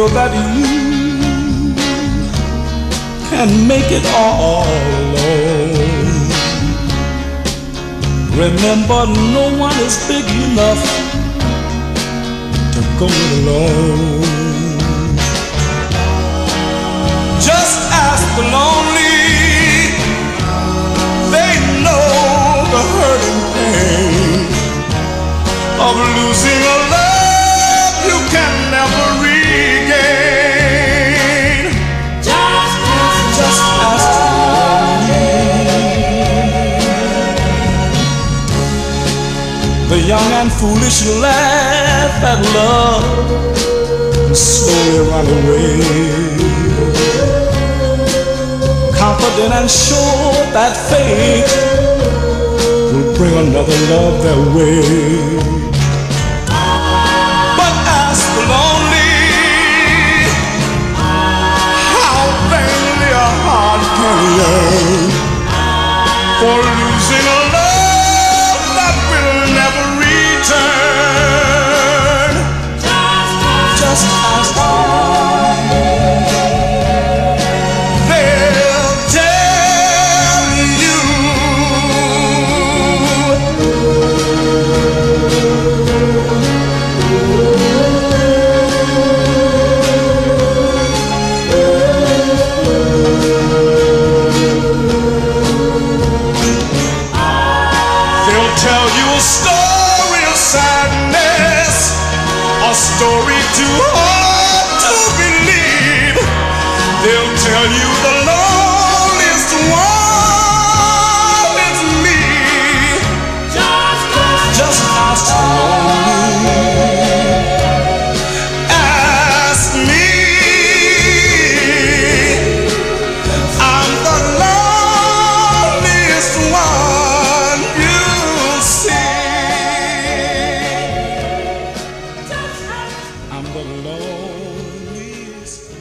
feel that you can make it all alone. Remember, no one is big enough to go it alone. Just ask the lonely, they know the hurt and pain of losing a The young and foolish laugh at love and slowly run away. Confident and sure that fate will bring another love their way. But will tell you a story of sadness, a story too hard to believe. They'll tell you the loneliest one. loneliest